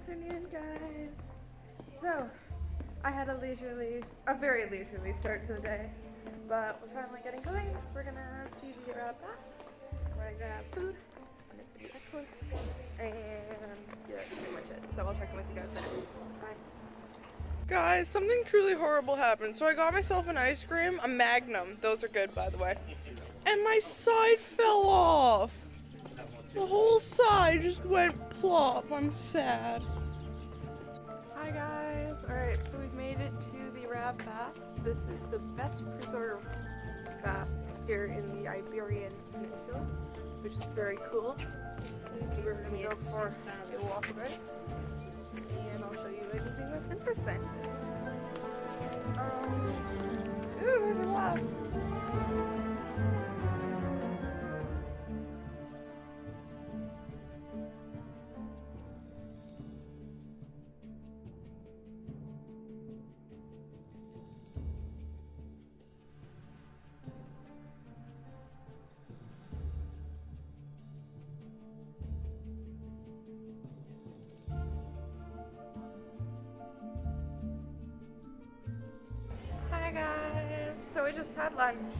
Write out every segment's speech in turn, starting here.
afternoon, guys. So, I had a leisurely, a very leisurely start to the day, but we're finally getting going. We're gonna see the Baths. We're gonna grab food, and it's gonna be excellent. And yeah, that's pretty much it. So I'll check in with you guys later. Bye. Guys, something truly horrible happened. So I got myself an ice cream, a Magnum. Those are good, by the way. And my side fell off. The whole side just went plop. I'm sad. Hi guys. All right, so we've made it to the Arab Baths. This is the best preserved bath here in the Iberian Peninsula, which is very cool. So we're gonna go for a walk around, and I'll show you anything that's interesting. Um, we just had lunch.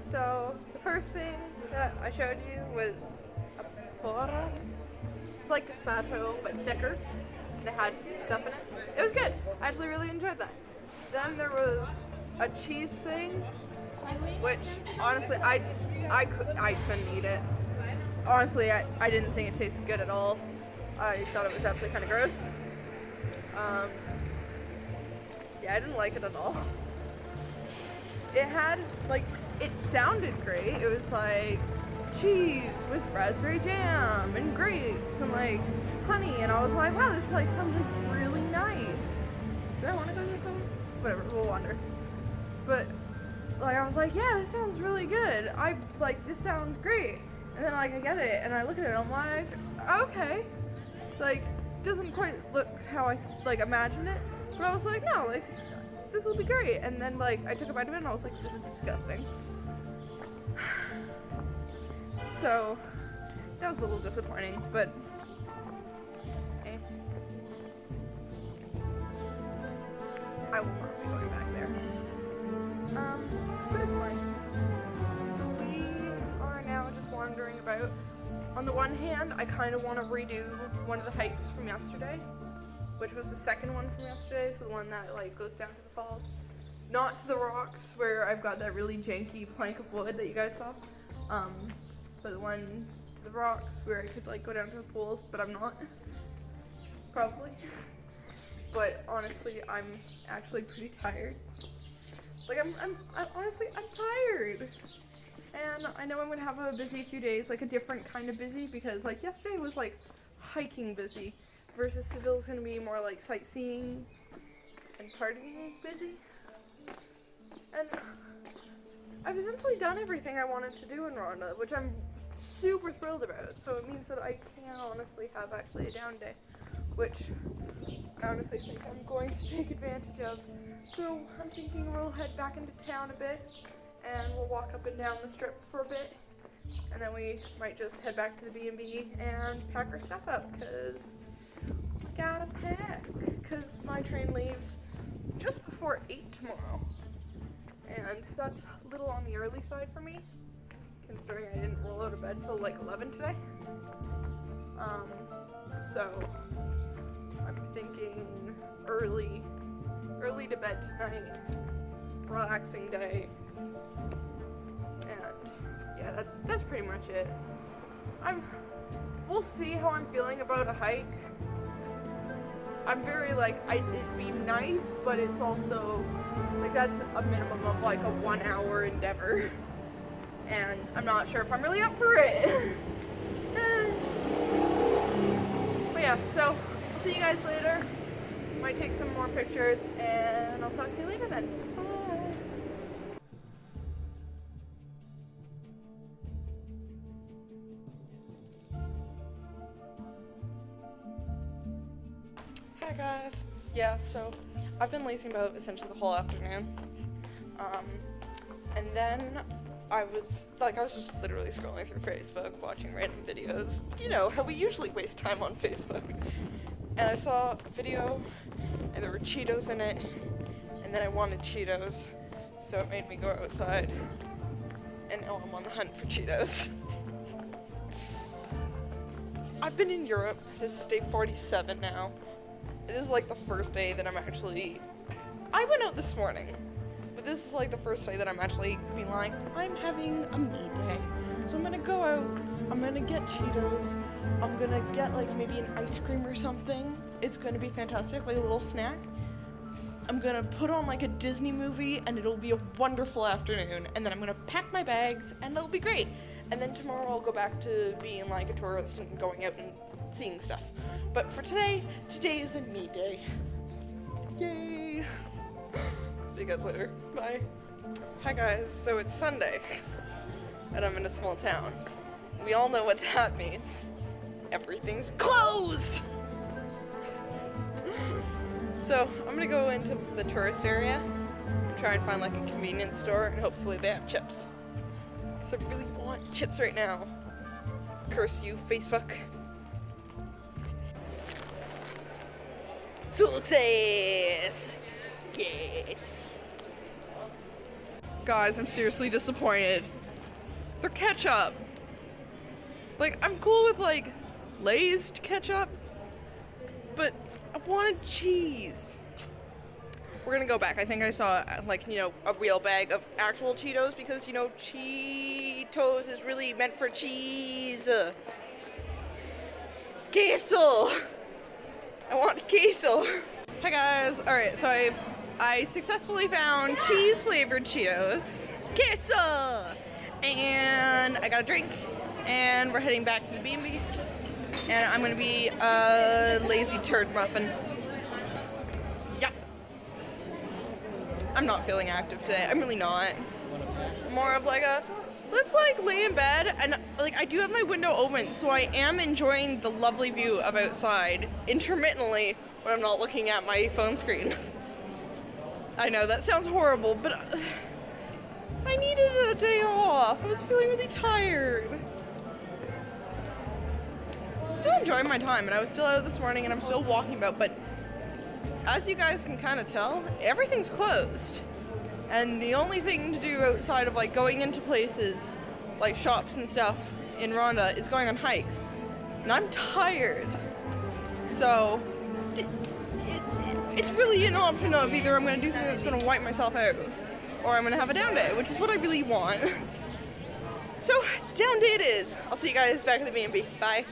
So the first thing that I showed you was a porra. It's like gazpacho but thicker, and it had stuff in it. It was good. I actually really enjoyed that. Then there was a cheese thing, which honestly I I could I couldn't eat it. Honestly, I, I didn't think it tasted good at all. I thought it was actually kind of gross. Um, yeah, I didn't like it at all. It had like it sounded great. It was like cheese with raspberry jam and grapes and like honey, and I was like, wow, this like sounds like really nice. Do I want to go this way? Whatever, we'll wander. But like I was like, yeah, this sounds really good. I like this sounds great. And then like I get it and I look at it, and I'm like, okay, like doesn't quite look how I like imagined it. But I was like, no, like this will be great. And then like I took a bite of it and I was like, this is disgusting. so that was a little disappointing, but hey. I will not be going back there. Um, but it's fine. So we are now just wandering about. On the one hand, I kind of want to redo one of the hikes from yesterday which was the second one from yesterday, so the one that like goes down to the falls. Not to the rocks where I've got that really janky plank of wood that you guys saw. Um, but the one to the rocks where I could like go down to the pools, but I'm not. Probably. But honestly, I'm actually pretty tired. Like I'm, I'm, I'm honestly, I'm tired. And I know I'm gonna have a busy few days, like a different kind of busy, because like yesterday was like hiking busy versus Seville's gonna be more like sightseeing and partying busy. And I've essentially done everything I wanted to do in Ronda, which I'm super thrilled about. So it means that I can honestly have actually a down day, which I honestly think I'm going to take advantage of. So I'm thinking we'll head back into town a bit and we'll walk up and down the strip for a bit. And then we might just head back to the B&B and pack our stuff up because gotta pack because my train leaves just before 8 tomorrow. And that's a little on the early side for me, considering I didn't roll out of bed till like 11 today. Um, so I'm thinking early, early to bed tonight, relaxing day, and yeah, that's that's pretty much it. I'm, we'll see how I'm feeling about a hike. I'm very like I it'd be nice, but it's also like that's a minimum of like a one hour endeavor. And I'm not sure if I'm really up for it. but yeah, so I'll see you guys later. Might take some more pictures and I'll talk to you later then. Bye. Hi guys. Yeah, so I've been lazing about essentially the whole afternoon. Um, and then I was like, I was just literally scrolling through Facebook, watching random videos. You know how we usually waste time on Facebook. and I saw a video and there were Cheetos in it and then I wanted Cheetos so it made me go outside and now I'm on the hunt for Cheetos. I've been in Europe. This is day 47 now. This is like the first day that I'm actually. I went out this morning, but this is like the first day that I'm actually being like, I'm having a me day. So I'm gonna go out, I'm gonna get Cheetos, I'm gonna get like maybe an ice cream or something. It's gonna be fantastic, like a little snack. I'm gonna put on like a Disney movie and it'll be a wonderful afternoon. And then I'm gonna pack my bags and it'll be great. And then tomorrow I'll go back to being like a tourist and going out and seeing stuff. But for today, today is a me day. Yay! See you guys later. Bye. Hi guys, so it's Sunday. And I'm in a small town. We all know what that means. Everything's closed! So I'm gonna go into the tourist area and try and find like a convenience store and hopefully they have chips. Cause I really want chips right now. Curse you, Facebook. Success! Yes! Guys, I'm seriously disappointed. They're ketchup. Like, I'm cool with like Lay's ketchup, but I wanted cheese. We're gonna go back. I think I saw like you know a real bag of actual Cheetos because you know Cheetos is really meant for cheese. Queso. I want queso. Hi guys. All right, so I I successfully found cheese flavored Cheetos. Queso. And I got a drink. And we're heading back to the B&B. And I'm gonna be a lazy turd muffin. Yep. I'm not feeling active today. I'm really not. More of like a let's like lay in bed and like I do have my window open, so I am enjoying the lovely view of outside intermittently when I'm not looking at my phone screen. I know that sounds horrible, but uh, I needed a day off. I was feeling really tired. Still enjoying my time, and I was still out this morning, and I'm still walking about. But as you guys can kind of tell, everything's closed, and the only thing to do outside of like going into places, like shops and stuff in Ronda, is going on hikes. And I'm tired, so it, it, it's really an option of either I'm going to do something that's going to wipe myself out, or I'm going to have a down day, which is what I really want. So, down day it is. I'll see you guys back at the B&B. Bye.